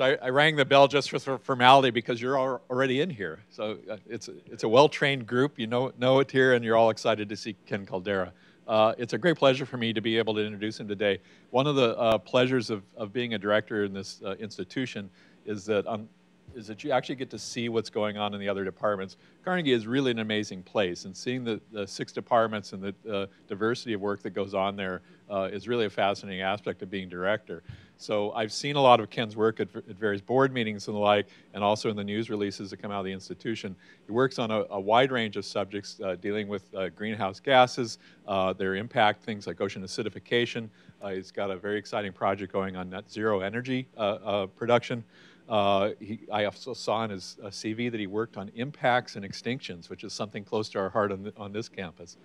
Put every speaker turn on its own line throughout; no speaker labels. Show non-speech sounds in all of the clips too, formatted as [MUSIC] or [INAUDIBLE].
So I, I, rang the bell just for formality because you're already in here. So uh, it's, it's a well-trained group. You know, know it here, and you're all excited to see Ken Caldeira. Uh, it's a great pleasure for me to be able to introduce him today. One of the uh, pleasures of, of being a director in this uh, institution is that um, is that you actually get to see what's going on in the other departments. Carnegie is really an amazing place, and seeing the, the six departments and the uh, diversity of work that goes on there uh, is really a fascinating aspect of being director. So I've seen a lot of Ken's work at, at, various board meetings and the like, and also in the news releases that come out of the institution. He works on a, a wide range of subjects uh, dealing with uh, greenhouse gases, uh, their impact, things like ocean acidification. Uh, he's got a very exciting project going on net zero energy uh, production. Uh, he, I also saw in his uh, CV that he worked on impacts and extinctions, which is something close to our heart on, the, on this campus.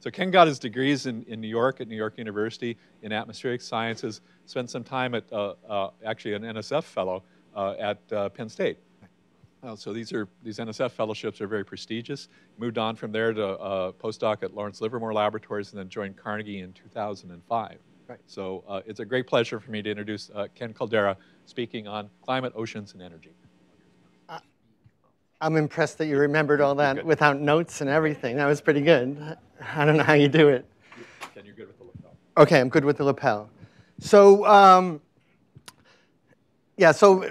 So Ken got his degrees in, in New York at New York University in atmospheric sciences, spent some time at, uh, uh actually an NSF fellow uh, at uh, Penn State. so these are these NSF fellowships are very prestigious. Moved on from there to a postdoc at Lawrence Livermore Laboratories and then joined Carnegie in 2005. Right. So uh, it's a great pleasure for me to introduce uh, Ken Caldeira speaking on climate, oceans, and energy.
I'm impressed that you remembered all that without notes and everything. That was pretty good. I don't know how you do it.
Ken, you're good with the lapel.
Okay, I'm good with the lapel. So, um, yeah, so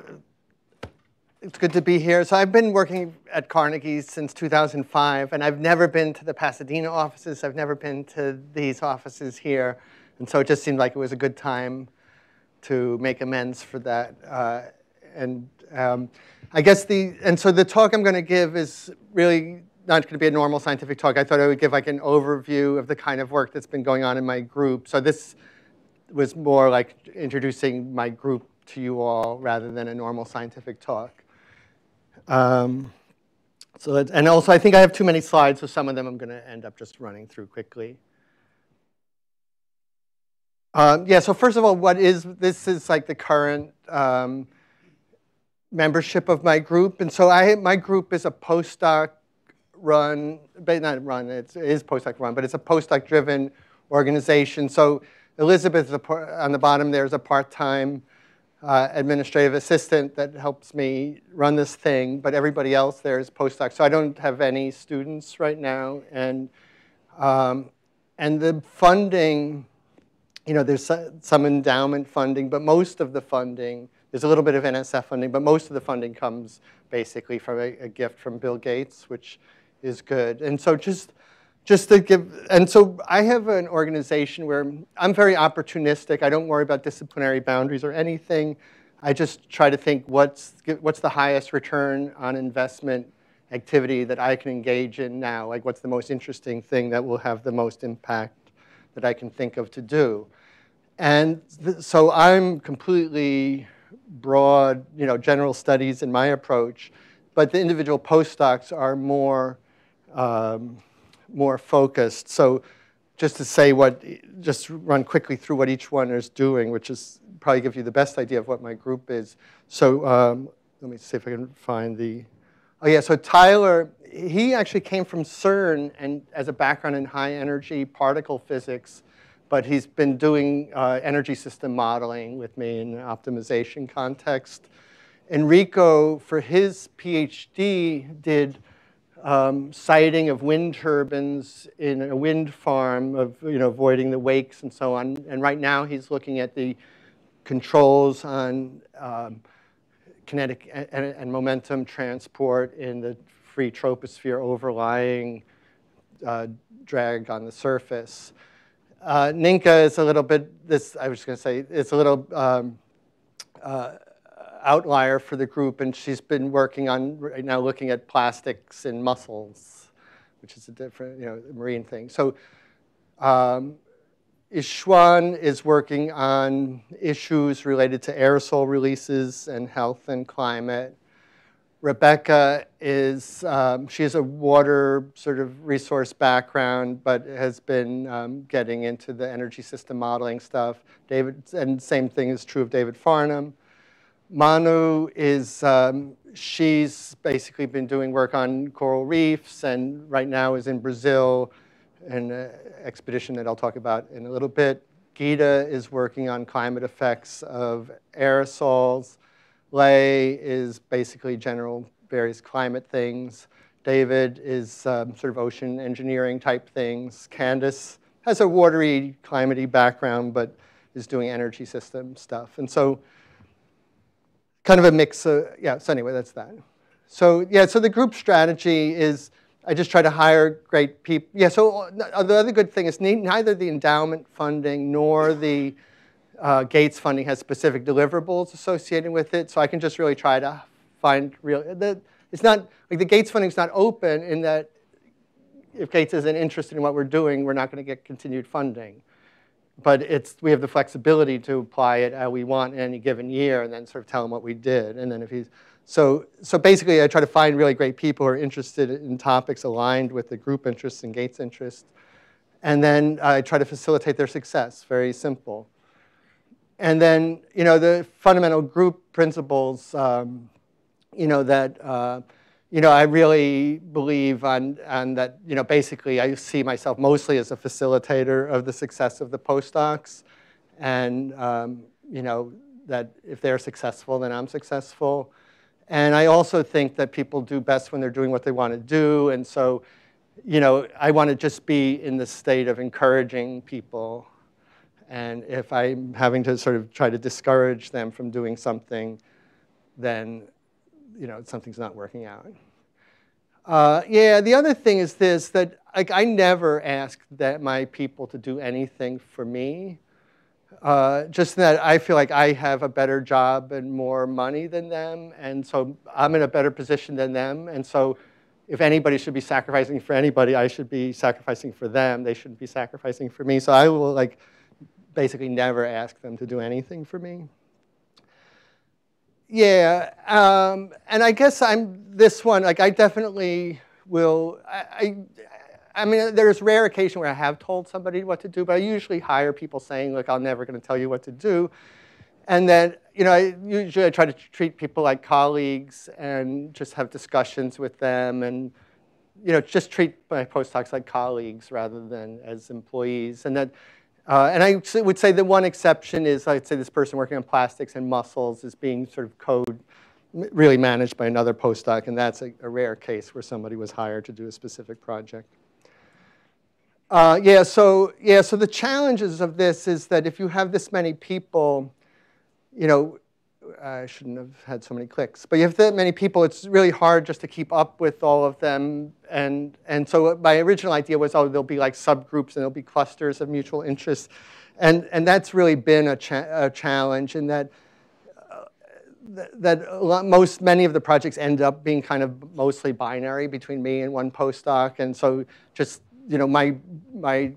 it's good to be here. So I've been working at Carnegie since 2005, and I've never been to the Pasadena offices. I've never been to these offices here. And so it just seemed like it was a good time to make amends for that. Uh, and um, I guess the, and so the talk I'm going to give is really not going to be a normal scientific talk. I thought I would give like an overview of the kind of work that's been going on in my group. So this was more like introducing my group to you all rather than a normal scientific talk. Um, so and also I think I have too many slides, so some of them I'm going to end up just running through quickly. Um, yeah, so first of all, what is, this is like the current um, membership of my group. And so I, my group is a postdoc run, not run, it's, it is postdoc run, but it's a postdoc driven organization. So Elizabeth on the bottom there is a part-time uh, administrative assistant that helps me run this thing, but everybody else there is postdoc. So I don't have any students right now. And, um, and the funding, you know, there's some endowment funding, but most of the funding, there's a little bit of NSF funding, but most of the funding comes basically from a, a gift from Bill Gates, which is good. And so just, just to give, and so I have an organization where I'm very opportunistic. I don't worry about disciplinary boundaries or anything. I just try to think what's, what's the highest return on investment activity that I can engage in now? Like what's the most interesting thing that will have the most impact that I can think of to do. And so I'm completely broad, you know, general studies in my approach, but the individual postdocs are more, um, more focused. So just to say what, just run quickly through what each one is doing, which is probably give you the best idea of what my group is. So um, let me see if I can find the, oh yeah, so Tyler, he actually came from CERN and as a background in high energy particle physics, but he's been doing uh, energy system modeling with me in an optimization context. Enrico, for his PhD, did um, siting of wind turbines in a wind farm of you know avoiding the wakes and so on. And right now he's looking at the controls on um, kinetic and, and, momentum transport in the free troposphere overlying uh, drag on the surface. Uh, Ninka is a little bit, this, I was going to say, it's a little um, uh, outlier for the group, and she's been working on, right now, looking at plastics in mussels, which is a different, you know, marine thing. So um, Ishwan is working on issues related to aerosol releases and health and climate. Rebecca is, um, she has a water sort of resource background, but has been um, getting into the energy system modeling stuff. David, and same thing is true of David Farnham. Manu is, um, she's basically been doing work on coral reefs and right now is in Brazil an expedition that I'll talk about in a little bit. Geeta is working on climate effects of aerosols. Lei is basically general various climate things. David is um, sort of ocean engineering type things. Candace has a watery, climatey background, but is doing energy system stuff. And so kind of a mix of, yeah, so anyway, that's that. So yeah, so the group strategy is I just try to hire great people. Yeah, so uh, the other good thing is neither the endowment funding nor the uh, Gates funding has specific deliverables associated with it. So I can just really try to find real, the, it's not, like the Gates funding is not open in that if Gates isn't interested in what we're doing, we're not going to get continued funding. But it's, we have the flexibility to apply it how we want in any given year and then sort of tell him what we did. And then if he's, so, so basically I try to find really great people who are interested in topics aligned with the group interests and Gates' interests. And then I try to facilitate their success, very simple. And then, you know, the fundamental group principles, um, you know, that, uh, you know, I really believe on, on that, you know, basically I see myself mostly as a facilitator of the success of the postdocs. And, um, you know, that if they're successful, then I'm successful. And I also think that people do best when they're doing what they want to do. And so, you know, I want to just be in the state of encouraging people. And if I'm having to sort of try to discourage them from doing something, then you know, something's not working out. Uh, yeah, the other thing is this, that like, I never ask that my people to do anything for me. Uh, just that I feel like I have a better job and more money than them, and so I'm in a better position than them. And so if anybody should be sacrificing for anybody, I should be sacrificing for them. They shouldn't be sacrificing for me. So I will like basically never ask them to do anything for me. Yeah, um, and I guess I'm this one. Like I definitely will. I, I, I, mean, there's rare occasion where I have told somebody what to do, but I usually hire people saying, "Look, I'm never going to tell you what to do," and then you know, I usually I try to treat people like colleagues and just have discussions with them, and you know, just treat my postdocs like colleagues rather than as employees, and that uh, and I would say the one exception is, I'd say this person working on plastics and mussels is being sort of code really managed by another postdoc, and that's a, a rare case where somebody was hired to do a specific project. Uh, yeah, so yeah, so the challenges of this is that if you have this many people, you know, I shouldn't have had so many clicks. But you have that many people, it's really hard just to keep up with all of them. And, and so my original idea was, oh, there'll be like subgroups and there'll be clusters of mutual interests. And, and that's really been a, cha a challenge in that, uh, that lot, most, many of the projects end up being kind of mostly binary between me and one postdoc. And so just, you know, my, my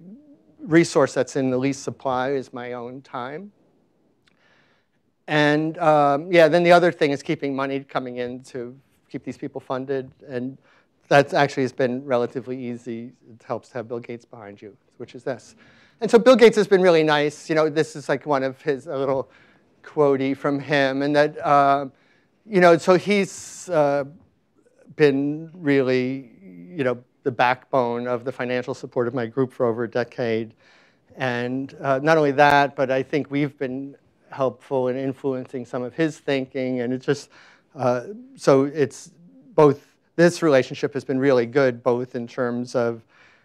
resource that's in the least supply is my own time. And um, yeah, then the other thing is keeping money coming in to keep these people funded. And that actually has been relatively easy. It helps to have Bill Gates behind you, which is this. And so Bill Gates has been really nice. You know, this is like one of his, a little quotey from him. And that, uh, you know, so he's uh, been really, you know, the backbone of the financial support of my group for over a decade. And uh, not only that, but I think we've been helpful in influencing some of his thinking. And it's just, uh, so it's both, this relationship has been really good, both in terms of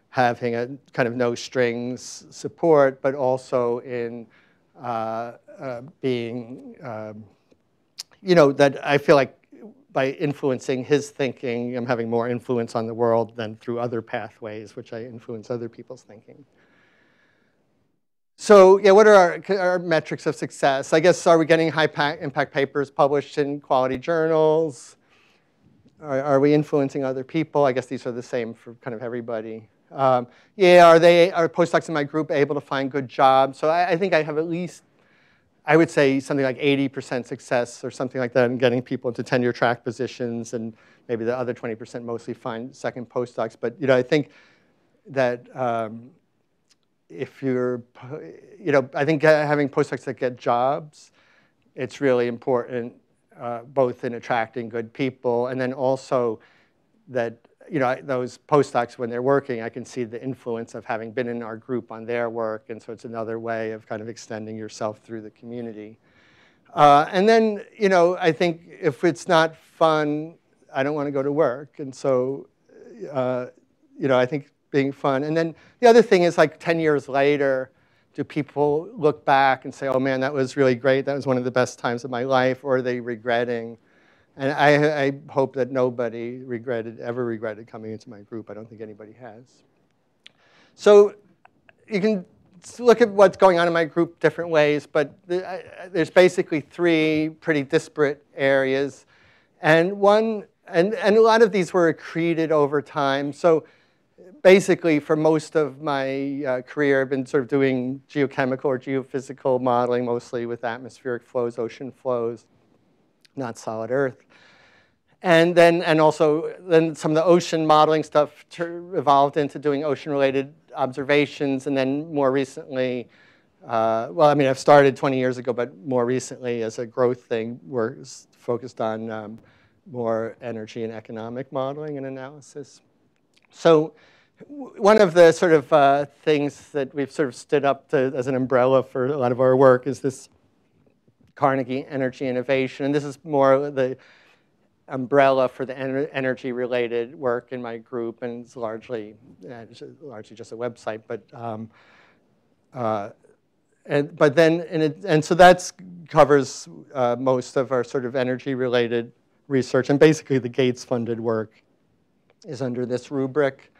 having a kind of no strings support, but also in uh, uh, being, um, you know, that I feel like by influencing his thinking, I'm having more influence on the world than through other pathways, which I influence other people's thinking. So yeah, what are our, our, metrics of success? I guess, are we getting high impact papers published in quality journals? Are, are, we influencing other people? I guess these are the same for kind of everybody. Um, yeah, are they, are postdocs in my group able to find good jobs? So I, I think I have at least, I would say something like 80% success or something like that in getting people into tenure track positions and maybe the other 20% mostly find second postdocs. But you know, I think that um, if you're, you know, I think having postdocs that get jobs, it's really important, uh, both in attracting good people and then also that, you know, those postdocs when they're working, I can see the influence of having been in our group on their work, and so it's another way of kind of extending yourself through the community. Uh, and then, you know, I think if it's not fun, I don't want to go to work. And so, uh, you know, I think being fun. And then the other thing is like 10 years later, do people look back and say, oh man, that was really great. That was one of the best times of my life. Or are they regretting? And I, I hope that nobody regretted, ever regretted coming into my group. I don't think anybody has. So you can look at what's going on in my group different ways, but there's basically three pretty disparate areas. And one, and, and a lot of these were accreted over time. So basically, for most of my uh, career, I've been sort of doing geochemical or geophysical modeling, mostly with atmospheric flows, ocean flows, not solid Earth. And then, and also, then some of the ocean modeling stuff evolved into doing ocean-related observations, and then more recently, uh, well, I mean, I've started 20 years ago, but more recently, as a growth thing, we're focused on um, more energy and economic modeling and analysis. So one of the sort of uh, things that we've sort of stood up to, as an umbrella for a lot of our work is this Carnegie Energy Innovation. And this is more the umbrella for the energy-related work in my group, and it's largely, uh, largely just a website. But um, uh, and but then and, it, and so that covers uh, most of our sort of energy-related research, and basically the Gates-funded work is under this rubric.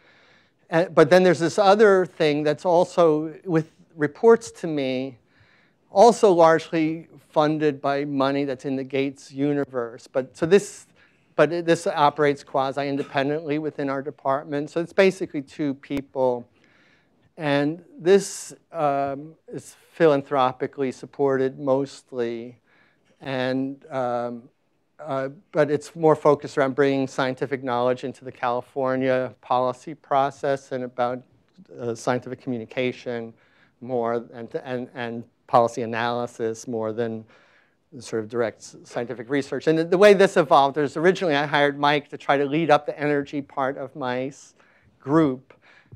But then there's this other thing that's also with reports to me, also largely funded by money that's in the Gates universe. But so this, but this operates quasi-independently within our department. So it's basically two people. And this um, is philanthropically supported mostly. And um, uh, but it's more focused around bringing scientific knowledge into the California policy process and about uh, scientific communication more and, and, and policy analysis more than sort of direct scientific research. And the way this evolved is originally I hired Mike to try to lead up the energy part of my group.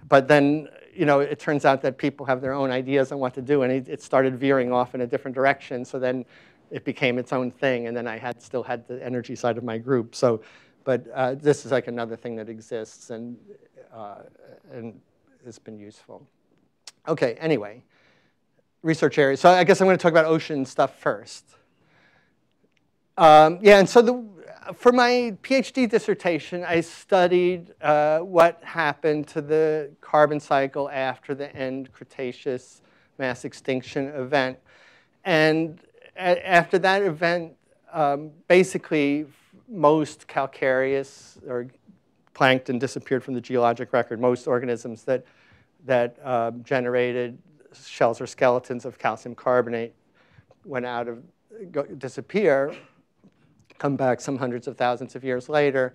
But then, you know, it turns out that people have their own ideas on what to do, and it, it started veering off in a different direction. So then it became its own thing, and then I had still had the energy side of my group. So, but uh, this is like another thing that exists, and uh, and it's been useful. Okay, anyway, research areas. So I guess I'm going to talk about ocean stuff first. Um, yeah, and so the, for my PhD dissertation, I studied uh, what happened to the carbon cycle after the end Cretaceous mass extinction event. And after that event, um, basically most calcareous or plankton disappeared from the geologic record. Most organisms that, that um, generated shells or skeletons of calcium carbonate went out of, go, disappear, come back some hundreds of thousands of years later.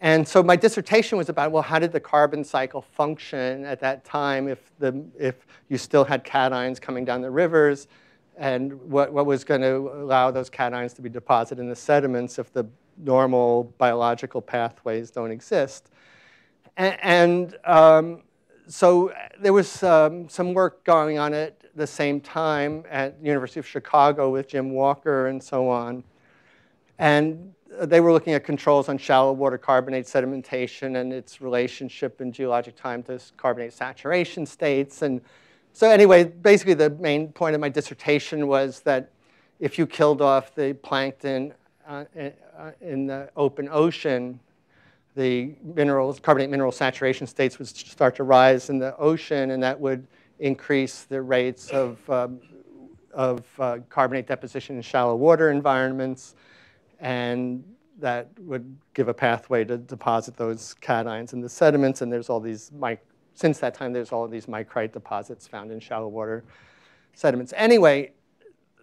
And so my dissertation was about, well, how did the carbon cycle function at that time if, the, if you still had cations coming down the rivers and what, what was going to allow those cations to be deposited in the sediments if the normal biological pathways don't exist. And, and um, so there was um, some work going on at the same time at the University of Chicago with Jim Walker and so on. And they were looking at controls on shallow water carbonate sedimentation and its relationship in geologic time to carbonate saturation states. And so anyway, basically the main point of my dissertation was that if you killed off the plankton uh, uh, in the open ocean, the minerals, carbonate mineral saturation states would start to rise in the ocean, and that would increase the rates of, um, of uh, carbonate deposition in shallow water environments, and that would give a pathway to deposit those cations in the sediments, and there's all these since that time, there's all these micrite deposits found in shallow water sediments. Anyway,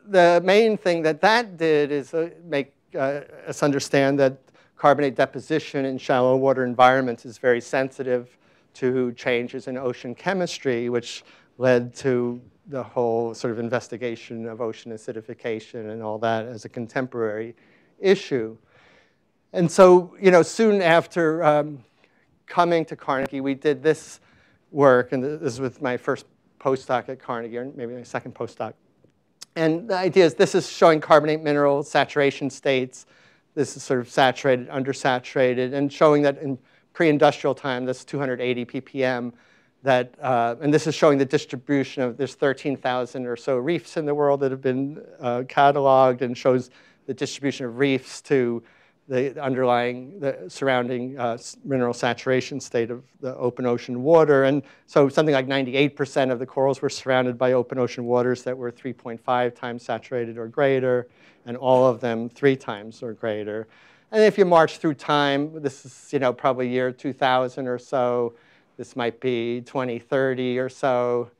the main thing that that did is uh, make uh, us understand that carbonate deposition in shallow water environments is very sensitive to changes in ocean chemistry, which led to the whole sort of investigation of ocean acidification and all that as a contemporary issue. And so, you know, soon after um, coming to Carnegie, we did this work, and this is with my first postdoc at Carnegie, or maybe my second postdoc, And the idea is this is showing carbonate mineral saturation states. This is sort of saturated, undersaturated, and showing that in pre-industrial time, this 280 ppm, that, uh, and this is showing the distribution of, there's 13,000 or so reefs in the world that have been uh, cataloged and shows the distribution of reefs to the underlying, the surrounding uh, mineral saturation state of the open ocean water. And so something like 98% of the corals were surrounded by open ocean waters that were 3.5 times saturated or greater, and all of them three times or greater. And if you march through time, this is you know probably year 2000 or so, this might be 2030 or so,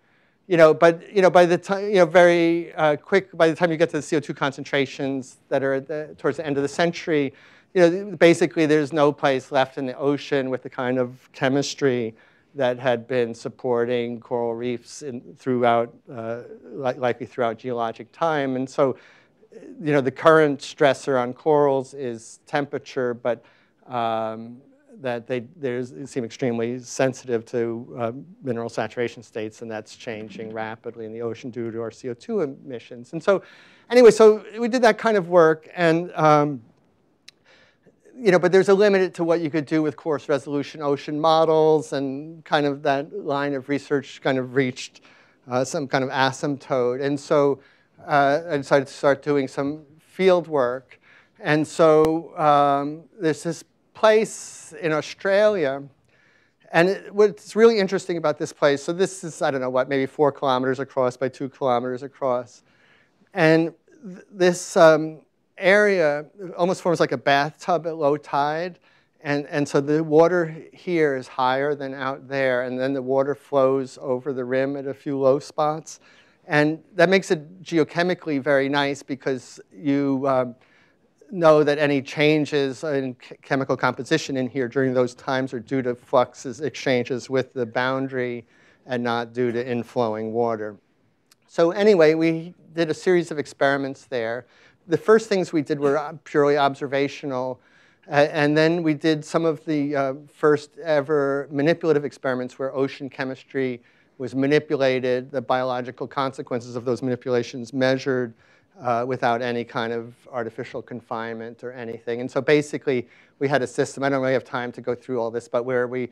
you know, but you know, by the time, you know, very uh, quick, by the time you get to the CO2 concentrations that are the, towards the end of the century, you know, basically there's no place left in the ocean with the kind of chemistry that had been supporting coral reefs in, throughout, uh, likely throughout geologic time. And so, you know, the current stressor on corals is temperature, but um, that they, they seem extremely sensitive to uh, mineral saturation states, and that's changing rapidly in the ocean due to our CO2 emissions. And so, anyway, so we did that kind of work, and um, you know, but there's a limit to what you could do with coarse resolution ocean models, and kind of that line of research kind of reached uh, some kind of asymptote. And so uh, I decided to start doing some field work. And so um, there's this place in Australia, and it, what's really interesting about this place, so this is, I don't know what, maybe four kilometers across by two kilometers across. And th this um, area almost forms like a bathtub at low tide. And, and so the water here is higher than out there, and then the water flows over the rim at a few low spots. And that makes it geochemically very nice because you um, know that any changes in chemical composition in here during those times are due to fluxes, exchanges with the boundary and not due to inflowing water. So anyway, we did a series of experiments there the first things we did were purely observational. Uh, and then we did some of the uh, first ever manipulative experiments where ocean chemistry was manipulated, the biological consequences of those manipulations measured uh, without any kind of artificial confinement or anything. And so basically, we had a system, I don't really have time to go through all this, but where we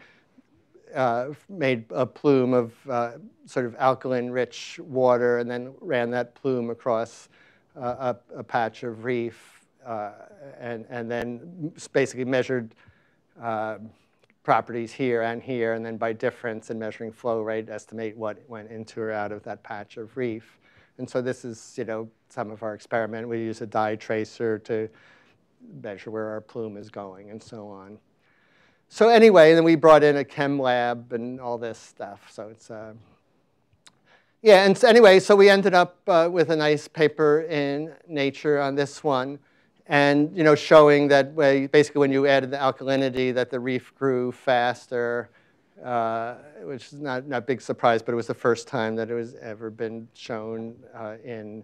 uh, made a plume of uh, sort of alkaline-rich water and then ran that plume across a, a, patch of reef uh, and, and then basically measured uh, properties here and here, and then by difference in measuring flow rate, estimate what went into or out of that patch of reef. And so this is, you know, some of our experiment. We use a dye tracer to measure where our plume is going and so on. So anyway, then we brought in a chem lab and all this stuff. So it's uh, yeah, and so anyway, so we ended up uh, with a nice paper in Nature on this one, and you know, showing that basically when you added the alkalinity, that the reef grew faster, uh, which is not not big surprise, but it was the first time that it was ever been shown uh, in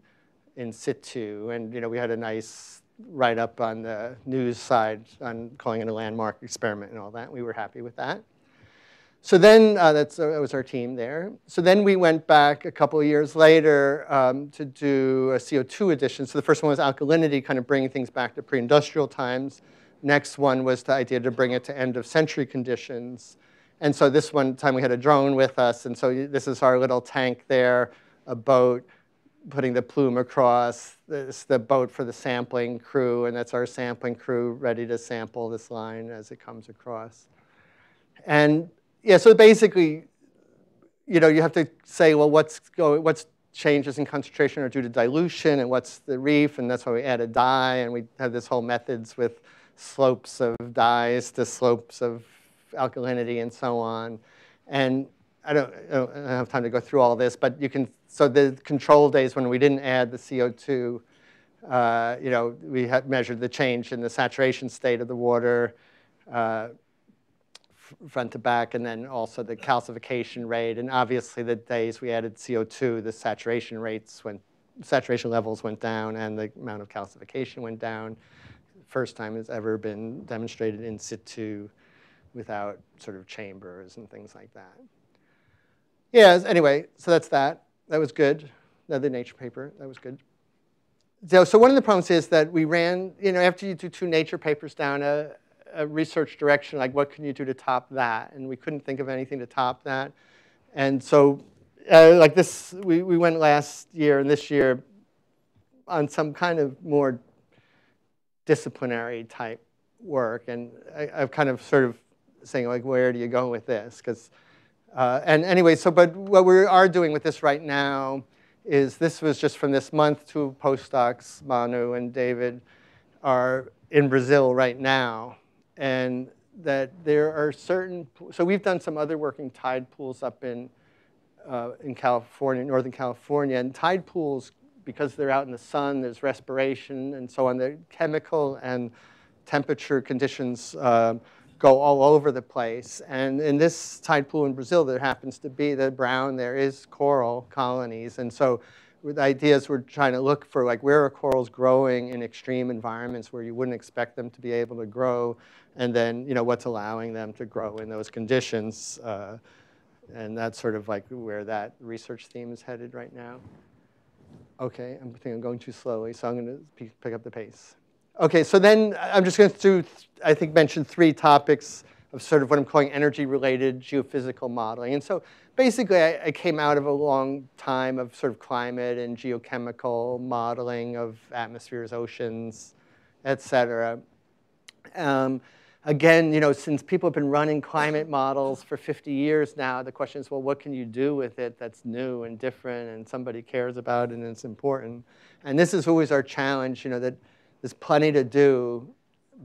in situ, and you know, we had a nice write up on the news side on calling it a landmark experiment and all that. We were happy with that. So then, uh, that's, uh, that was our team there. So then we went back a couple of years later um, to do a CO2 addition. So the first one was alkalinity, kind of bringing things back to pre-industrial times. Next one was the idea to bring it to end of century conditions. And so this one time we had a drone with us, and so this is our little tank there, a boat, putting the plume across. This is the boat for the sampling crew, and that's our sampling crew ready to sample this line as it comes across. And yeah, so basically, you know, you have to say, well, what's going, what's changes in concentration are due to dilution, and what's the reef, and that's why we added dye, and we have this whole methods with slopes of dyes to slopes of alkalinity and so on. And I don't, I don't have time to go through all this, but you can, so the control days when we didn't add the CO2, uh, you know, we had measured the change in the saturation state of the water, uh, front to back, and then also the calcification rate. And obviously, the days we added CO2, the saturation rates went, saturation levels went down, and the amount of calcification went down. First time it's ever been demonstrated in situ without sort of chambers and things like that. Yeah, anyway, so that's that. That was good. another Nature paper. That was good. So, so one of the problems is that we ran, you know, after you do two Nature papers down a, a research direction, like what can you do to top that? And we couldn't think of anything to top that. And so, uh, like this, we, we went last year and this year on some kind of more disciplinary type work. And I, I've kind of sort of saying, like, where do you go with this? Because, uh, and anyway, so, but what we are doing with this right now is this was just from this month, two postdocs, Manu and David, are in Brazil right now. And that there are certain, so we've done some other working tide pools up in, uh, in California, Northern California. And tide pools, because they're out in the sun, there's respiration and so on, the chemical and temperature conditions uh, go all over the place. And in this tide pool in Brazil, there happens to be the brown, there is coral colonies. And so the ideas we're trying to look for like where are corals growing in extreme environments where you wouldn't expect them to be able to grow, and then you know what's allowing them to grow in those conditions. Uh, and that's sort of like where that research theme is headed right now. Okay, I'm thinking I'm going too slowly, so I'm going to pick up the pace. Okay, so then I'm just going to, I think, mention three topics of sort of what I'm calling energy-related geophysical modeling. And so basically, I, I, came out of a long time of sort of climate and geochemical modeling of atmospheres, oceans, et cetera. Um, again, you know, since people have been running climate models for 50 years now, the question is, well, what can you do with it that's new and different and somebody cares about it and it's important? And this is always our challenge, you know, that there's plenty to do,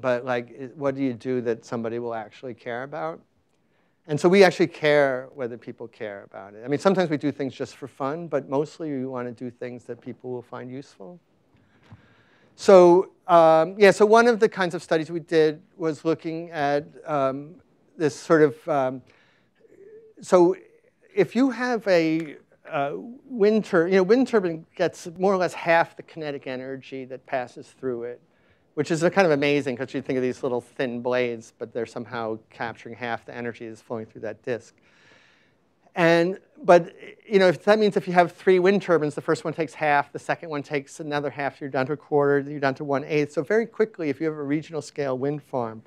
but like, what do you do that somebody will actually care about? And so we actually care whether people care about it. I mean, sometimes we do things just for fun, but mostly we want to do things that people will find useful. So um, yeah, so one of the kinds of studies we did was looking at um, this sort of, um, so if you have a uh, wind turbine, you know, wind turbine gets more or less half the kinetic energy that passes through it, which is kind of amazing because you think of these little thin blades, but they're somehow capturing half the energy that's flowing through that disk. And, but, you know, if that means if you have three wind turbines, the first one takes half, the second one takes another half, you're down to a quarter, you're down to one eighth. So very quickly, if you have a regional scale wind farm,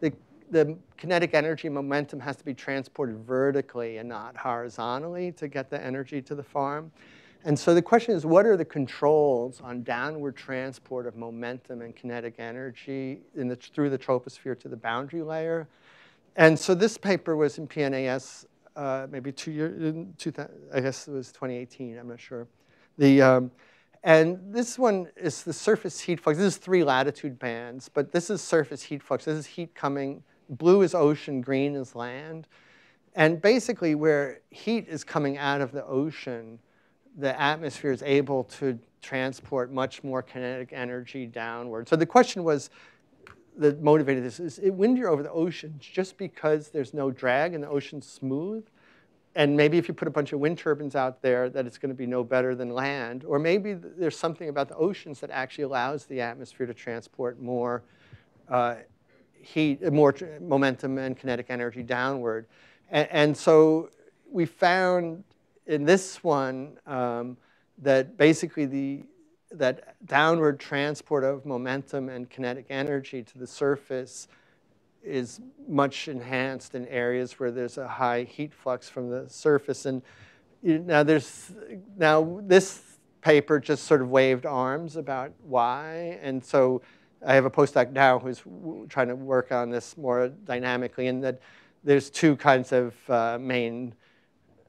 the the kinetic energy momentum has to be transported vertically and not horizontally to get the energy to the farm. And so the question is, what are the controls on downward transport of momentum and kinetic energy the, through the troposphere to the boundary layer? And so this paper was in PNAS uh, maybe two years, I guess it was 2018, I'm not sure. The, um, and this one is the surface heat flux. This is three latitude bands, but this is surface heat flux. This is heat coming blue is ocean, green is land. And basically where heat is coming out of the ocean, the atmosphere is able to transport much more kinetic energy downward. So the question was, that motivated this, is it windier over the ocean just because there's no drag and the ocean's smooth? And maybe if you put a bunch of wind turbines out there that it's going to be no better than land. Or maybe there's something about the oceans that actually allows the atmosphere to transport more uh, heat, more momentum and kinetic energy downward. And, and so we found in this one um, that basically the that downward transport of momentum and kinetic energy to the surface is much enhanced in areas where there's a high heat flux from the surface. And now there's now this paper just sort of waved arms about why, and so I have a postdoc now who's trying to work on this more dynamically, and that there's two kinds of uh, main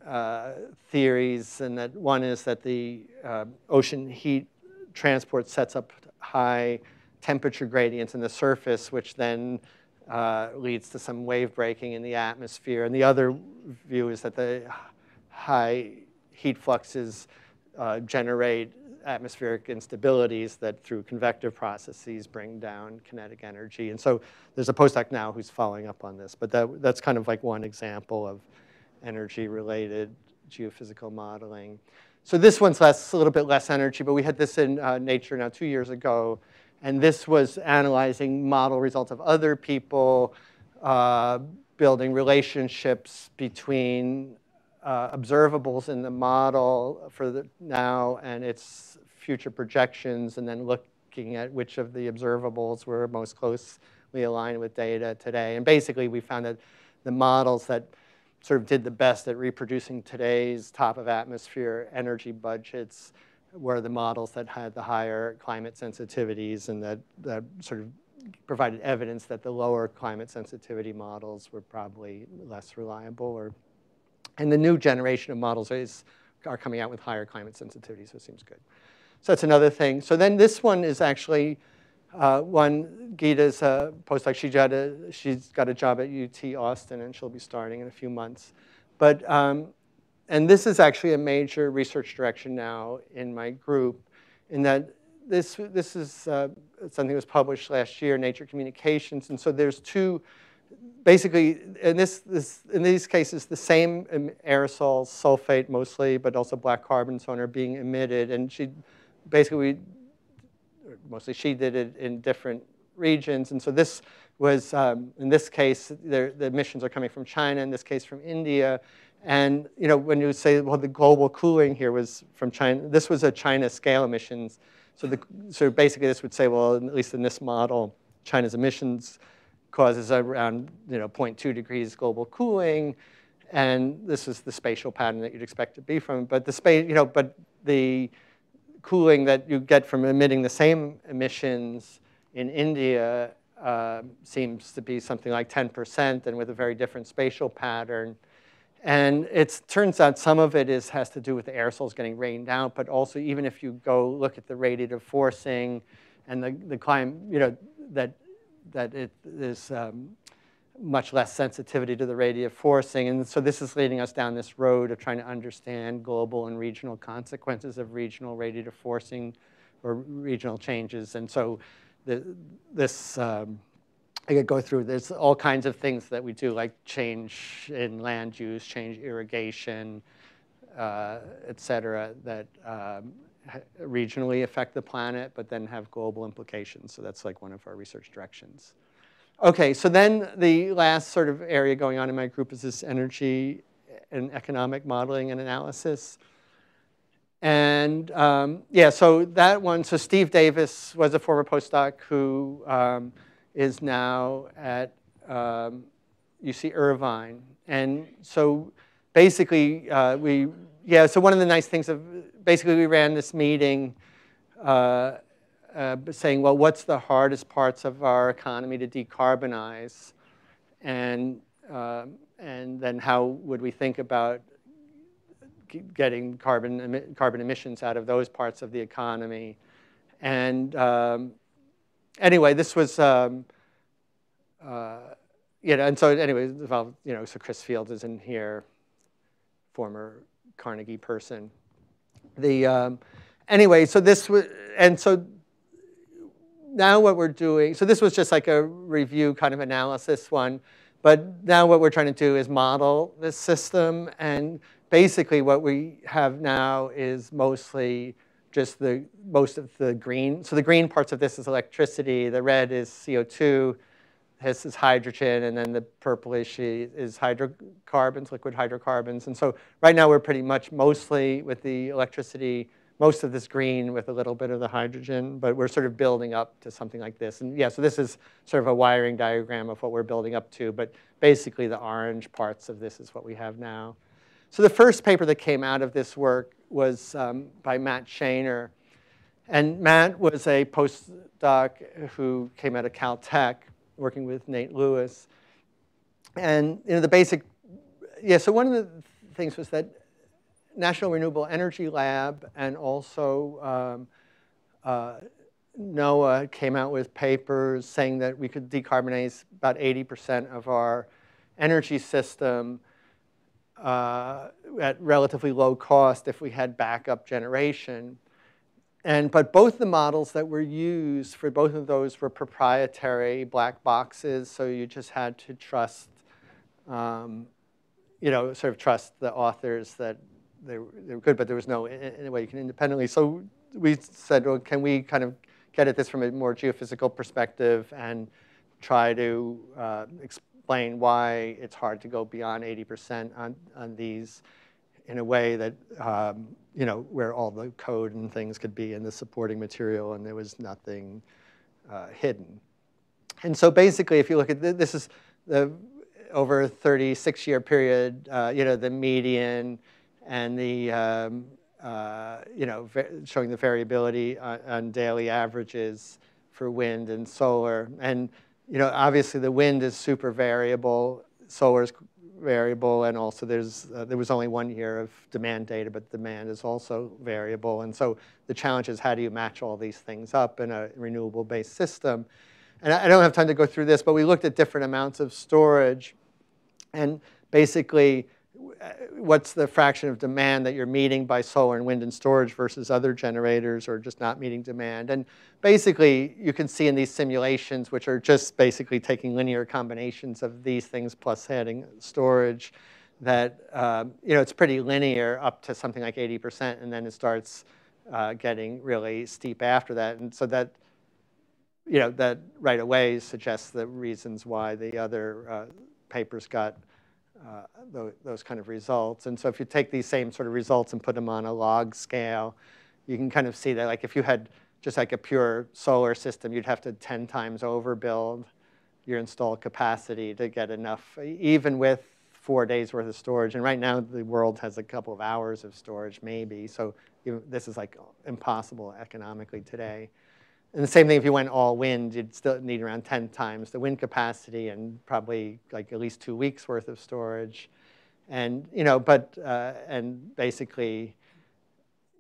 uh, theories, and that one is that the uh, ocean heat transport sets up high temperature gradients in the surface, which then uh, leads to some wave breaking in the atmosphere. And the other view is that the high heat fluxes uh, generate atmospheric instabilities that through convective processes bring down kinetic energy. And so there's a postdoc now who's following up on this, but that, that's kind of like one example of energy-related geophysical modeling. So this one's less, a little bit less energy, but we had this in uh, Nature now two years ago, and this was analyzing model results of other people uh, building relationships between uh, observables in the model for the now and its future projections, and then looking at which of the observables were most closely aligned with data today. And basically, we found that the models that sort of did the best at reproducing today's top of atmosphere energy budgets were the models that had the higher climate sensitivities and that, that sort of provided evidence that the lower climate sensitivity models were probably less reliable or and the new generation of models is, are coming out with higher climate sensitivity, so it seems good. So that's another thing. So then this one is actually uh, one, Geeta's a postdoc. She got a, she's got a job at UT Austin, and she'll be starting in a few months. But, um, and this is actually a major research direction now in my group, in that this, this is uh, something that was published last year, Nature Communications. And so there's two basically, in, this, this, in these cases, the same aerosols, sulfate mostly, but also black carbon, so on, are being emitted. And she basically, mostly she did it in different regions. And so this was, um, in this case, the emissions are coming from China, in this case from India. And you know, when you say, well, the global cooling here was from China, this was a China scale emissions. So, the, so basically this would say, well, at least in this model, China's emissions causes around you know, 0.2 degrees global cooling. And this is the spatial pattern that you'd expect to be from. But the space, you know, but the cooling that you get from emitting the same emissions in India uh, seems to be something like 10% and with a very different spatial pattern. And it turns out some of it is, has to do with the aerosols getting rained out, but also even if you go look at the radiative forcing and the, the climate, you know, that that it is um, much less sensitivity to the radiative forcing. And so this is leading us down this road of trying to understand global and regional consequences of regional radiative forcing or regional changes. And so the, this, um, I could go through, there's all kinds of things that we do, like change in land use, change irrigation, uh, et cetera, that um, regionally affect the planet, but then have global implications. So that's like one of our research directions. Okay, so then the last sort of area going on in my group is this energy and economic modeling and analysis. And um, yeah, so that one, so Steve Davis was a former postdoc who um, is now at um, UC Irvine. And so basically, uh, we yeah, so one of the nice things of basically we ran this meeting uh, uh, saying, well, what's the hardest parts of our economy to decarbonize? And, uh, and then how would we think about getting carbon, carbon emissions out of those parts of the economy? And um, anyway, this was, um, uh, you know, and so anyway, you know, so Chris Fields is in here, former Carnegie person. The, um, anyway, so this was, and so now what we're doing, so this was just like a review kind of analysis one, but now what we're trying to do is model this system, and basically what we have now is mostly just the most of the green. So the green parts of this is electricity, the red is CO2, this is hydrogen, and then the purplish is hydrocarbons, liquid hydrocarbons. And so right now we're pretty much mostly with the electricity, most of this green with a little bit of the hydrogen, but we're sort of building up to something like this. And yeah, so this is sort of a wiring diagram of what we're building up to, but basically the orange parts of this is what we have now. So the first paper that came out of this work was um, by Matt Shaner. And Matt was a postdoc who came out of Caltech working with Nate Lewis. And you know, the basic, yeah, so one of the things was that National Renewable Energy Lab and also um, uh, NOAA came out with papers saying that we could decarbonize about 80% of our energy system uh, at relatively low cost if we had backup generation. And, but both the models that were used for both of those were proprietary black boxes, so you just had to trust, um, you know, sort of trust the authors that they were, they were good, but there was no any way you can independently. So we said, well, can we kind of get at this from a more geophysical perspective and try to uh, explain why it's hard to go beyond 80% on, on these in a way that, um, you know, where all the code and things could be in the supporting material and there was nothing uh, hidden. And so basically, if you look at th this is the over a 36 year period, uh, you know, the median and the, um, uh, you know, showing the variability on, on, daily averages for wind and solar. And, you know, obviously the wind is super variable, solar is variable, and also there's, uh, there was only one year of demand data, but demand is also variable. And so the challenge is how do you match all these things up in a renewable-based system? And I don't have time to go through this, but we looked at different amounts of storage and basically what's the fraction of demand that you're meeting by solar and wind and storage versus other generators or just not meeting demand. And basically, you can see in these simulations, which are just basically taking linear combinations of these things plus adding storage, that um, you know it's pretty linear up to something like 80%, and then it starts uh, getting really steep after that. And so that you know that right away suggests the reasons why the other uh, papers got uh, those, those kind of results. And so if you take these same sort of results and put them on a log scale, you can kind of see that like if you had just like a pure solar system, you'd have to 10 times overbuild your installed capacity to get enough, even with four days worth of storage. And right now the world has a couple of hours of storage maybe. So you, this is like impossible economically today. And the same thing if you went all wind, you'd still need around 10 times the wind capacity and probably like at least two weeks worth of storage. And, you know, but, uh, and basically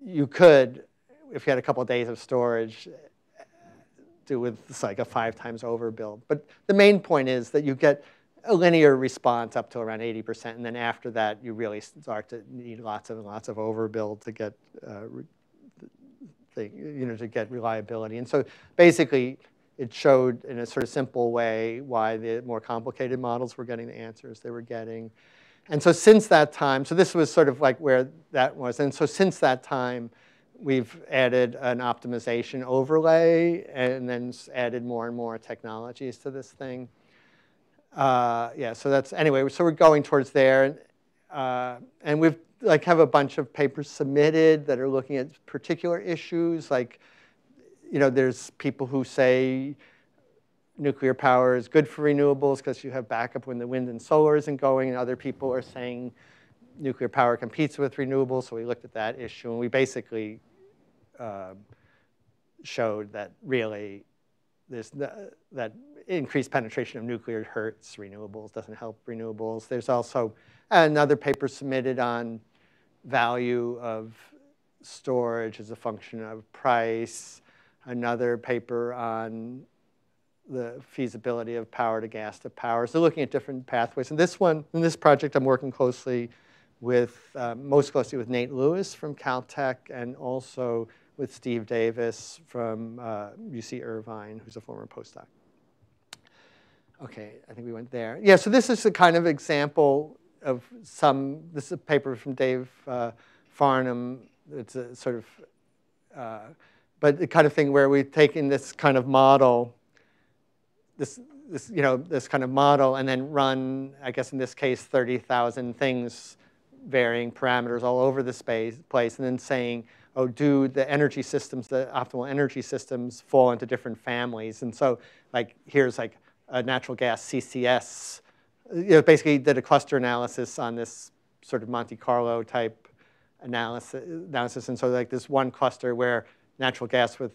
you could, if you had a couple of days of storage, do with like a five times overbuild. But the main point is that you get a linear response up to around 80%, and then after that, you really start to need lots and lots of overbuild to get uh, thing, you know, to get reliability. And so basically, it showed in a sort of simple way why the more complicated models were getting the answers they were getting. And so since that time, so this was sort of like where that was. And so since that time, we've added an optimization overlay and then added more and more technologies to this thing. Uh, yeah, so that's, anyway, so we're going towards there. Uh, and we've like have a bunch of papers submitted that are looking at particular issues. Like, you know, there's people who say nuclear power is good for renewables because you have backup when the wind and solar isn't going, and other people are saying nuclear power competes with renewables. So we looked at that issue, and we basically uh, showed that really there's the, that increased penetration of nuclear hurts renewables, doesn't help renewables. There's also another paper submitted on value of storage as a function of price, another paper on the feasibility of power to gas to power. So looking at different pathways. And this one, in this project, I'm working closely with, uh, most closely with Nate Lewis from Caltech and also with Steve Davis from uh, UC Irvine, who's a former postdoc. Okay, I think we went there. Yeah, so this is a kind of example of some, this is a paper from Dave uh, Farnham. It's a sort of, uh, but the kind of thing where we've taken this kind of model, this, this, you know, this kind of model and then run, I guess in this case, 30,000 things, varying parameters all over the space, place, and then saying, oh, do the energy systems, the optimal energy systems fall into different families? And so like, here's like a natural gas CCS you know, basically did a cluster analysis on this sort of Monte Carlo type analysis, analysis. And so like this one cluster where natural gas with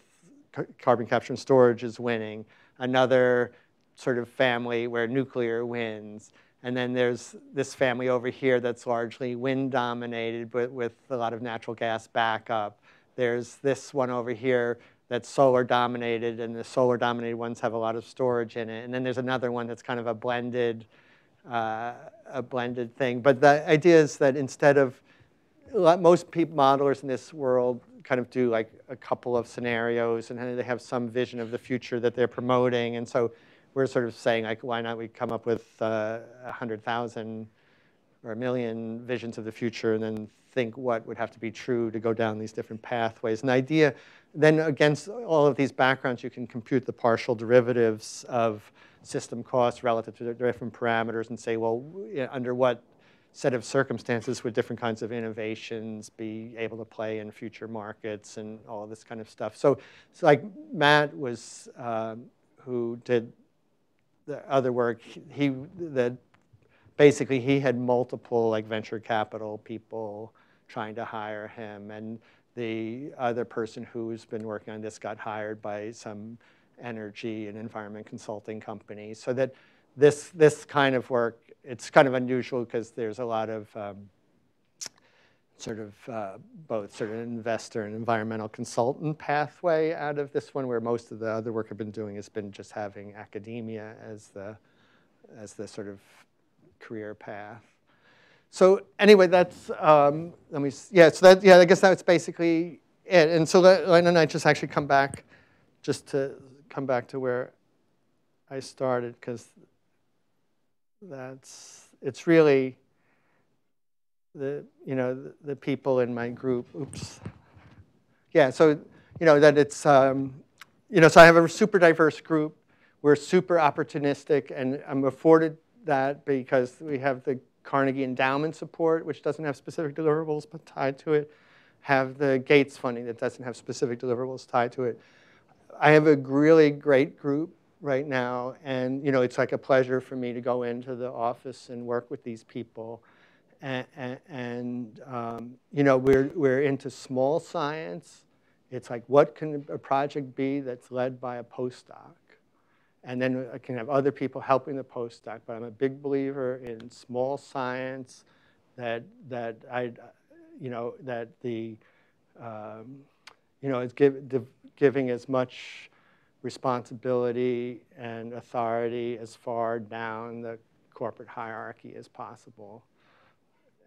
carbon capture and storage is winning, another sort of family where nuclear wins, and then there's this family over here that's largely wind dominated, but with a lot of natural gas backup. There's this one over here that's solar dominated, and the solar dominated ones have a lot of storage in it. And then there's another one that's kind of a blended uh, a blended thing. But the idea is that instead of, most people, modelers in this world kind of do like a couple of scenarios and they have some vision of the future that they're promoting. And so we're sort of saying like, why not we come up with uh, a 100,000 or a million visions of the future and then think what would have to be true to go down these different pathways. An idea, then against all of these backgrounds, you can compute the partial derivatives of system costs relative to the different parameters and say, well, under what set of circumstances would different kinds of innovations, be able to play in future markets and all this kind of stuff. So, so like Matt was, um, who did the other work, he, the, basically he had multiple like venture capital people trying to hire him and the other person who's been working on this got hired by some energy and environment consulting company. So that this, this kind of work, it's kind of unusual because there's a lot of um, sort of uh, both sort of investor and environmental consultant pathway out of this one, where most of the other work I've been doing has been just having academia as the, as the sort of career path. So anyway, that's, um, let me, yeah, so that, yeah, I guess that's basically it. And so don't I just actually come back, just to come back to where I started, because that's, it's really the, you know, the, the, people in my group, oops. Yeah, so, you know, that it's, um, you know, so I have a super diverse group. We're super opportunistic, and I'm afforded that because we have the Carnegie Endowment support, which doesn't have specific deliverables but tied to it, have the Gates funding that doesn't have specific deliverables tied to it. I have a really great group right now. And you know, it's like a pleasure for me to go into the office and work with these people. And, and, um, you know, we're, we're into small science. It's like, what can a project be that's led by a postdoc? And then I can have other people helping the postdoc. But I'm a big believer in small science that, that I, you know, that the, um, you know, is give, giving as much responsibility and authority as far down the corporate hierarchy as possible.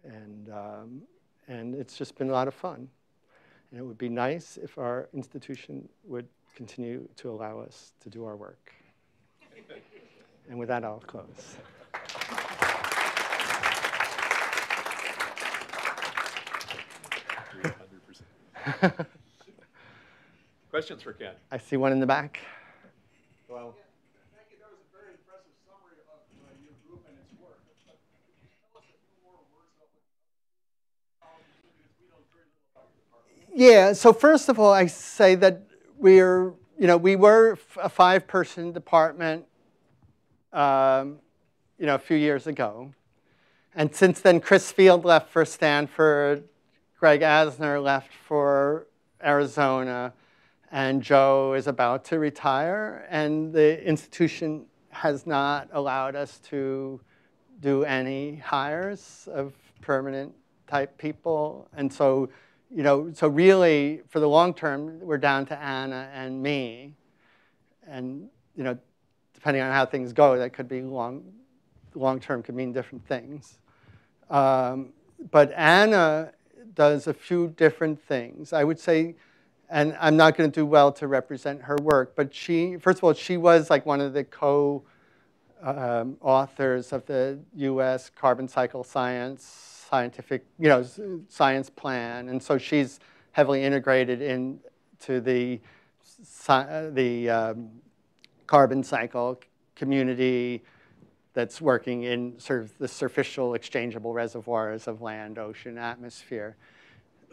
And, um, and it's just been a lot of fun. And it would be nice if our institution would continue to allow us to do our work. And with that, I'll close. [LAUGHS]
Questions for Ken?
I see one in the back.
Well.
Thank you. There was a very impressive summary of your group and its work. Tell us a few more words about
it. Yeah, so first of all, I say that we're, you know, we were a five-person department, um, you know, a few years ago. And since then, Chris Field left for Stanford, Greg Asner left for Arizona, and Joe is about to retire, and the institution has not allowed us to do any hires of permanent type people. And so, you know, so really for the long term, we're down to Anna and me. And, you know, depending on how things go, that could be long, long term could mean different things. Um, but Anna does a few different things. I would say and I'm not going to do well to represent her work, but she, first of all, she was like one of the co um, authors of the US carbon cycle science scientific, you know, science plan. And so she's heavily integrated into the, the um, carbon cycle community that's working in sort of the superficial exchangeable reservoirs of land, ocean, atmosphere.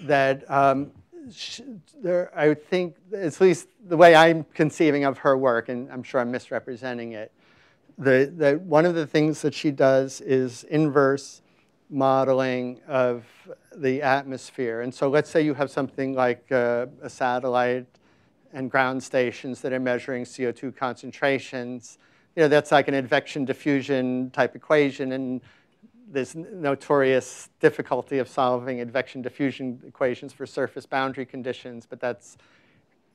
That um, there, I would think, at least the way I'm conceiving of her work, and I'm sure I'm misrepresenting it, the, one of the things that she does is inverse modeling of the atmosphere. And so let's say you have something like a satellite and ground stations that are measuring CO2 concentrations. You know, that's like an advection diffusion type equation. And this notorious difficulty of solving advection diffusion equations for surface boundary conditions, but that's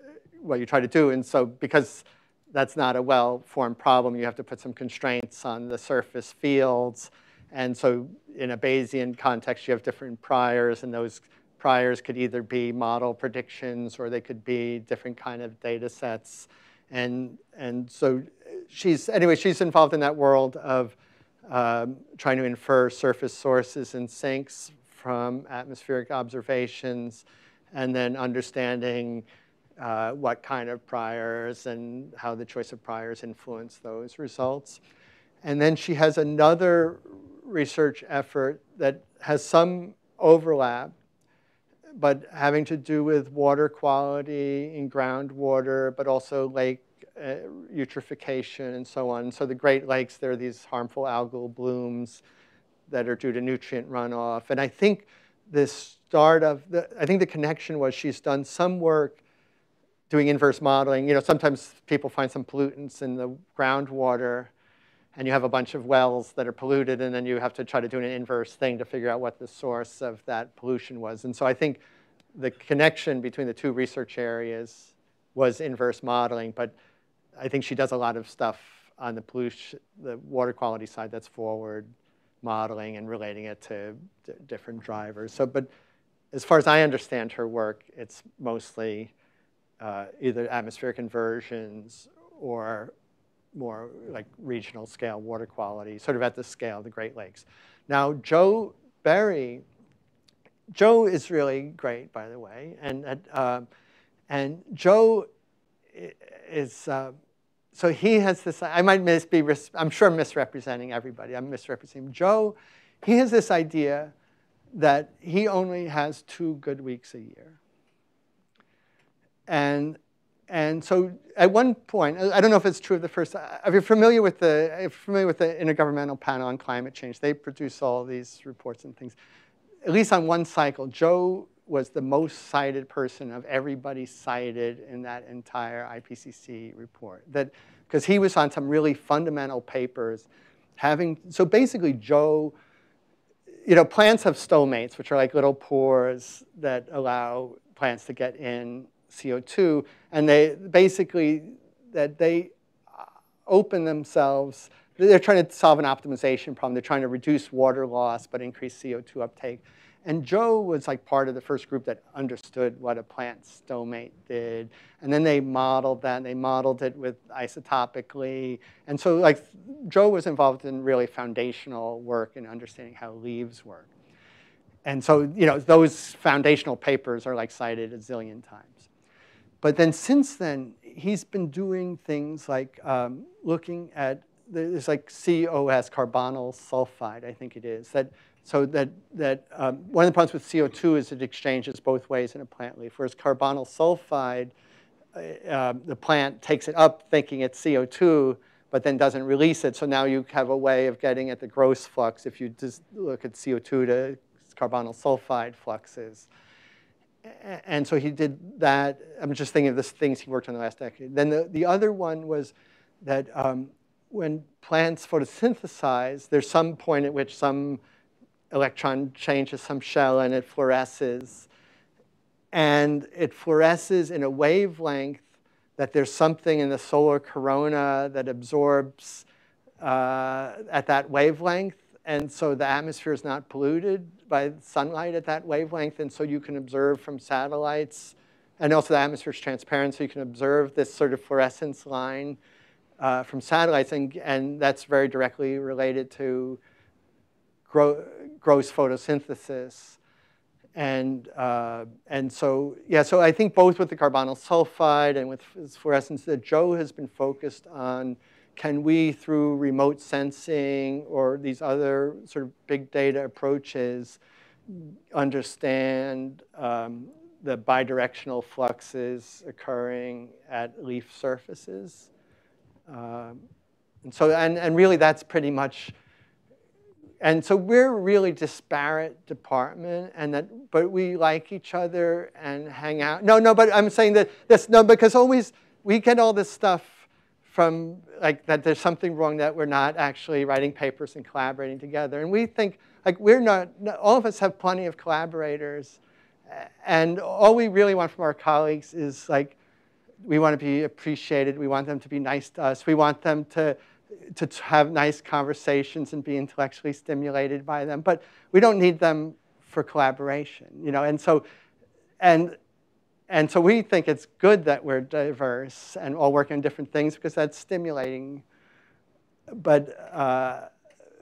uh, what you try to do. And so because that's not a well-formed problem, you have to put some constraints on the surface fields. And so in a Bayesian context, you have different priors, and those priors could either be model predictions or they could be different kind of data sets. And, and so she's, anyway, she's involved in that world of um, trying to infer surface sources and sinks from atmospheric observations, and then understanding uh, what kind of priors and how the choice of priors influence those results. And then she has another research effort that has some overlap, but having to do with water quality in groundwater, but also lake uh, eutrophication and so on. So the Great Lakes, there are these harmful algal blooms that are due to nutrient runoff. And I think this start of, the, I think the connection was she's done some work doing inverse modeling. You know, sometimes people find some pollutants in the groundwater and you have a bunch of wells that are polluted and then you have to try to do an inverse thing to figure out what the source of that pollution was. And so I think the connection between the two research areas was inverse modeling, but I think she does a lot of stuff on the pollution, the water quality side that's forward modeling and relating it to different drivers. So, but as far as I understand her work, it's mostly uh, either atmospheric inversions or more like regional scale water quality, sort of at the scale of the Great Lakes. Now, Joe Berry, Joe is really great, by the way, and uh, and Joe is uh, so he has this. I might mis be. I'm sure I'm misrepresenting everybody. I'm misrepresenting Joe. He has this idea that he only has two good weeks a year, and and so at one point, I don't know if it's true of the first, if you're familiar with the, if you're familiar with the Intergovernmental Panel on Climate Change, they produce all these reports and things. At least on one cycle, Joe was the most cited person of everybody cited in that entire IPCC report. That, because he was on some really fundamental papers having, so basically Joe, you know, plants have stomates, which are like little pores that allow plants to get in CO2, and they basically that they open themselves. They're trying to solve an optimization problem. They're trying to reduce water loss but increase CO2 uptake. And Joe was like part of the first group that understood what a plant stomate did. And then they modeled that. And they modeled it with isotopically. And so like Joe was involved in really foundational work in understanding how leaves work. And so, you know, those foundational papers are like cited a zillion times. But then since then, he's been doing things like um, looking at, there's like COS, carbonyl sulfide, I think it is. That, so that, that um, one of the problems with CO2 is it exchanges both ways in a plant leaf, whereas carbonyl sulfide, uh, um, the plant takes it up thinking it's CO2, but then doesn't release it. So now you have a way of getting at the gross flux if you just look at CO2 to carbonyl sulfide fluxes and so he did that. I'm just thinking of the things he worked on the last decade. Then the, the other one was that um, when plants photosynthesize, there's some point at which some electron changes some shell and it fluoresces. And it fluoresces in a wavelength that there's something in the solar corona that absorbs uh, at that wavelength. And so the atmosphere is not polluted by sunlight at that wavelength, and so you can observe from satellites, and also the atmosphere is transparent, so you can observe this sort of fluorescence line uh, from satellites, and, and that's very directly related to gro gross photosynthesis. And, uh, and so, yeah, so I think both with the carbonyl sulfide and with fluorescence that Joe has been focused on can we, through remote sensing or these other sort of big data approaches, understand um, the bidirectional fluxes occurring at leaf surfaces? Um, and so, and, and really that's pretty much, and so we're really disparate department and that, but we like each other and hang out. No, no, but I'm saying that this, no, because always we get all this stuff from like that there's something wrong that we're not actually writing papers and collaborating together. And we think like we're not, all of us have plenty of collaborators. And all we really want from our colleagues is like, we want to be appreciated. We want them to be nice to us. We want them to, to have nice conversations and be intellectually stimulated by them. But we don't need them for collaboration, you know. And so, and and so we think it's good that we're diverse and all working on different things because that's stimulating. But uh,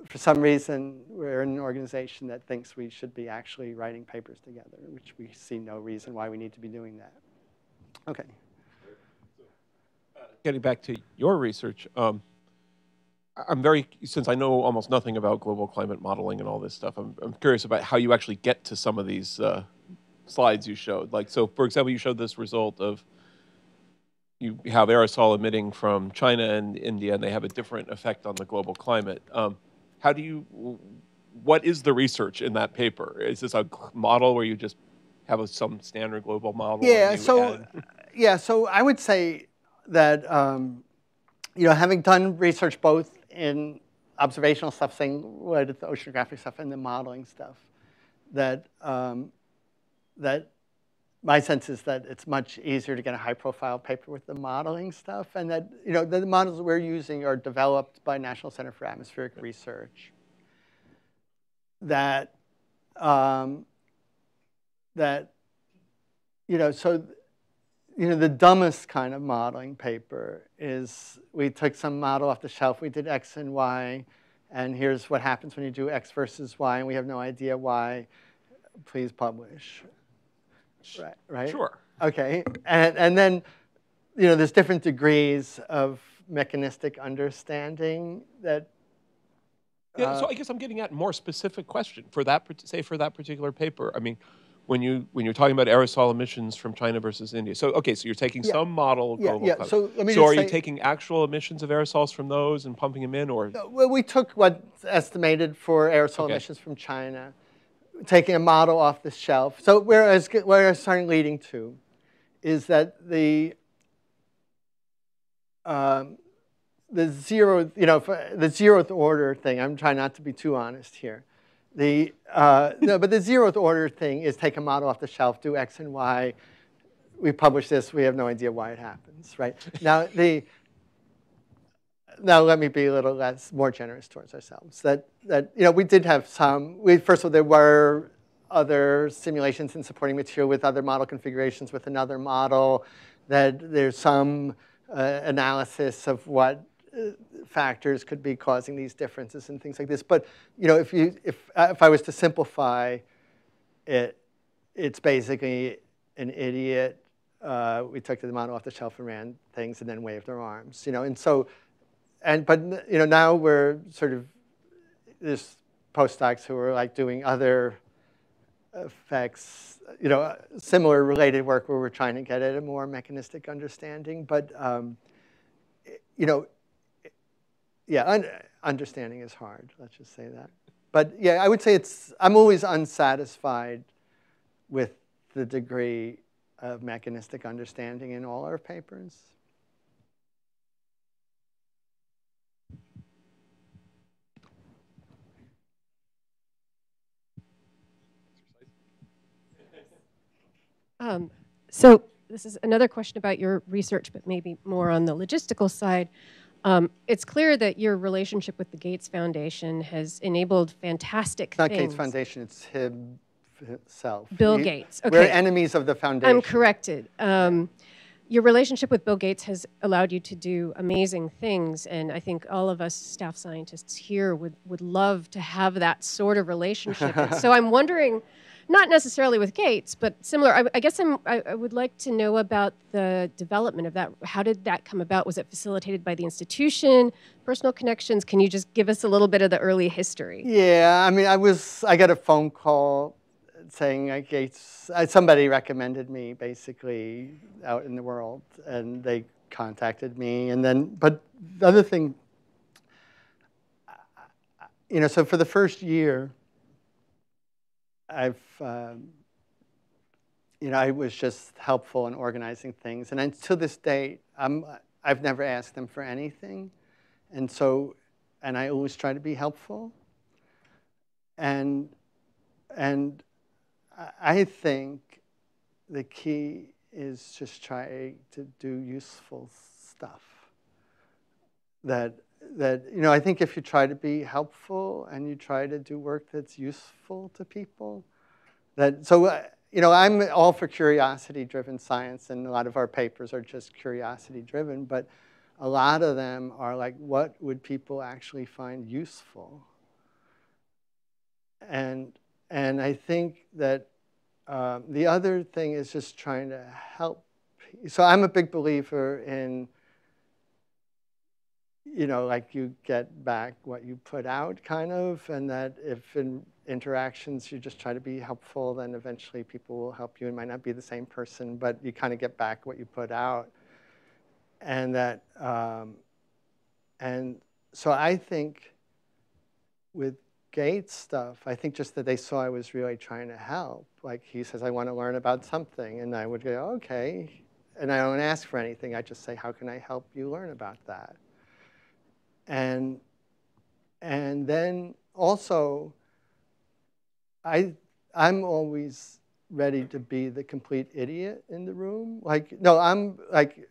for some reason, we're an organization that thinks we should be actually writing papers together, which we see no reason why we need to be doing that. Okay.
Getting back to your research, um, I'm very, since I know almost nothing about global climate modeling and all this stuff, I'm, I'm curious about how you actually get to some of these uh, slides you showed. Like, so for example, you showed this result of you have aerosol emitting from China and India, and they have a different effect on the global climate. Um, how do you, what is the research in that paper? Is this a model where you just have a, some standard global model?
Yeah, so, add... yeah, so I would say that, um, you know, having done research both in observational stuff, saying related the oceanographic stuff, and the modeling stuff, that, um, that my sense is that it's much easier to get a high profile paper with the modeling stuff and that you know the models we're using are developed by National Center for Atmospheric Research that um, that you know so you know the dumbest kind of modeling paper is we took some model off the shelf we did x and y and here's what happens when you do x versus y and we have no idea why. Please publish Right. Right.
Sure.
Okay. And and then, you know, there's different degrees of mechanistic understanding that.
Yeah. Uh, so I guess I'm getting at more specific question for that. Say for that particular paper. I mean, when you when you're talking about aerosol emissions from China versus India. So okay, so you're taking yeah. some model
yeah,
global.
Yeah. So let me
So are
say,
you taking actual emissions of aerosols from those and pumping them in, or?
Well, we took what's estimated for aerosol okay. emissions from China taking a model off the shelf. So where I was, where I was starting leading to is that the um, the zero, you know, the zeroth order thing. I'm trying not to be too honest here. The uh, no, but the zeroth order thing is take a model off the shelf, do X and Y. We publish this. We have no idea why it happens, right? Now the now let me be a little less more generous towards ourselves. That that you know we did have some. We first of all there were other simulations and supporting material with other model configurations with another model. That there's some uh, analysis of what uh, factors could be causing these differences and things like this. But you know if you if uh, if I was to simplify it, it's basically an idiot. Uh, we took the model off the shelf and ran things and then waved our arms. You know, and so and but you know now we're sort of there's postdocs who are like doing other effects, you know, similar related work where we're trying to get at a more mechanistic understanding. But um, you know, yeah, un understanding is hard. Let's just say that. But yeah, I would say it's. I'm always unsatisfied with the degree of mechanistic understanding in all our papers.
Um, so this is another question about your research, but maybe more on the logistical side. Um, it's clear that your relationship with the Gates Foundation has enabled fantastic
Not
things.
Gates Foundation, it's him, himself.
Bill he, Gates. Okay.
We're enemies of the foundation.
I'm corrected. Um, your relationship with Bill Gates has allowed you to do amazing things, and I think all of us staff scientists here would, would love to have that sort of relationship. [LAUGHS] so I'm wondering not necessarily with Gates, but similar. I, I guess I'm, I, I, would like to know about the development of that. How did that come about? Was it facilitated by the institution, personal connections? Can you just give us a little bit of the early history?
Yeah, I mean, I was, I got a phone call saying uh, Gates, uh, somebody recommended me basically out in the world, and they contacted me. And then, but the other thing, you know, so for the first year, I've, um, you know, I was just helpful in organizing things. And until this day, I'm, I've never asked them for anything. And so, and I always try to be helpful. And, and I think the key is just try to do useful stuff. That that you know I think if you try to be helpful and you try to do work that's useful to people, that so uh, you know I'm all for curiosity-driven science, and a lot of our papers are just curiosity-driven, but a lot of them are like, what would people actually find useful? And and I think that um, the other thing is just trying to help. So I'm a big believer in you know, like you get back what you put out, kind of, and that if in interactions you just try to be helpful, then eventually people will help you. It might not be the same person, but you kind of get back what you put out, and that, um, and so I think with Gates stuff, I think just that they saw I was really trying to help. Like he says, I want to learn about something, and I would go, okay, and I don't ask for anything. I just say, how can I help you learn about that? And, and then also, I, I'm always ready to be the complete idiot in the room. Like, no, I'm like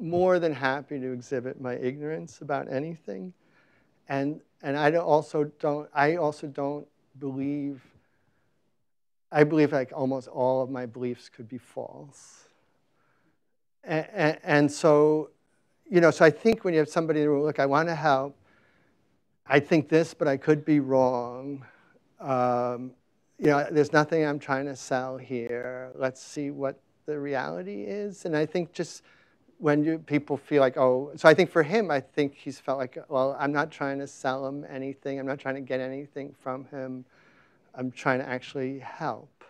more than happy to exhibit my ignorance about anything. And, and I also don't, I also don't believe, I believe like almost all of my beliefs could be false. And, and, and so you know, so I think when you have somebody who, look, I want to help, I think this, but I could be wrong. Um, you know, there's nothing I'm trying to sell here. Let's see what the reality is. And I think just when you, people feel like, oh, so I think for him, I think he's felt like, well, I'm not trying to sell him anything. I'm not trying to get anything from him. I'm trying to actually help.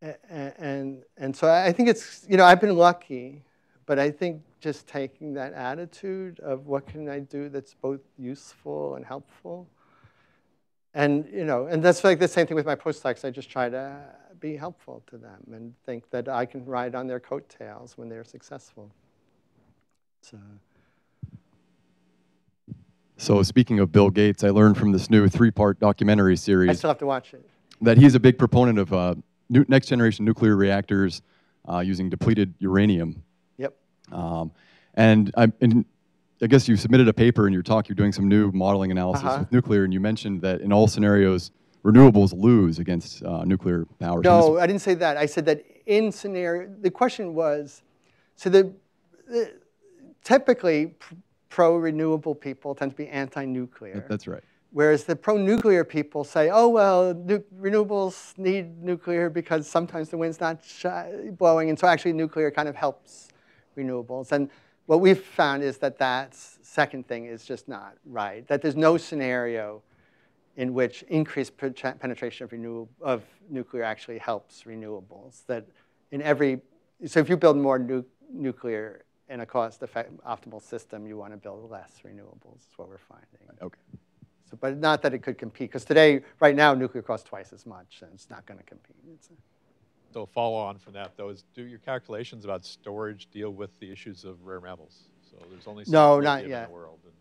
And, and, and so I think it's, you know, I've been lucky but I think just taking that attitude of what can I do that's both useful and helpful. And, you know, and that's like the same thing with my postdocs. I just try to be helpful to them and think that I can ride on their coattails when they're successful. So.
So speaking of Bill Gates, I learned from this new three-part documentary series. I
still have to watch it.
That he's a big proponent of uh, next generation nuclear reactors uh, using depleted uranium. Um, and, I, and I guess you submitted a paper in your talk. You're doing some new modeling analysis uh -huh. with nuclear, and you mentioned that in all scenarios, renewables lose against uh, nuclear power.
No, I didn't say that. I said that in scenario, the question was, so the, the typically pro-renewable people tend to be anti-nuclear.
That's right.
Whereas the pro-nuclear people say, oh, well, renewables need nuclear because sometimes the wind's not blowing, and so actually nuclear kind of helps renewables. And what we've found is that that second thing is just not right, that there's no scenario in which increased penetration of, renew of nuclear actually helps renewables. That in every, so if you build more nu nuclear in a cost-optimal system, you want to build less renewables, is what we're finding.
Okay.
So, but not that it could compete, because today, right now, nuclear costs twice as much, and it's not going to compete.
So follow on from that, though, is do your calculations about storage deal with the issues of rare metals? So there's only
no, not yet.
in the world. And,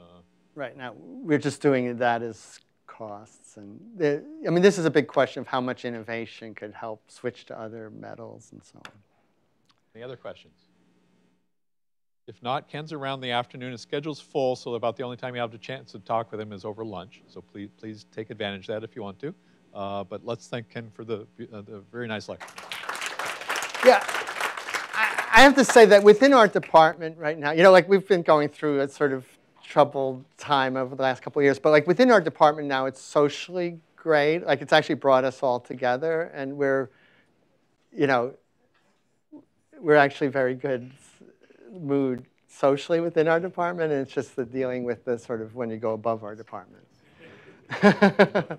uh, right now, we're just doing that as costs. And the, I mean, this is a big question of how much innovation could help switch to other metals and so on.
Any other questions? If not, Ken's around the afternoon. His schedule's full, so about the only time you have a chance to talk with him is over lunch. So please, please take advantage of that if you want to. Uh, but let's thank Ken for the, uh, the very nice lecture.
Yeah, I, I have to say that within our department right now, you know, like we've been going through a sort of troubled time over the last couple of years, but like within our department now, it's socially great. Like it's actually brought us all together, and we're, you know, we're actually very good mood socially within our department, and it's just the dealing with the sort of when you go above our department. [LAUGHS]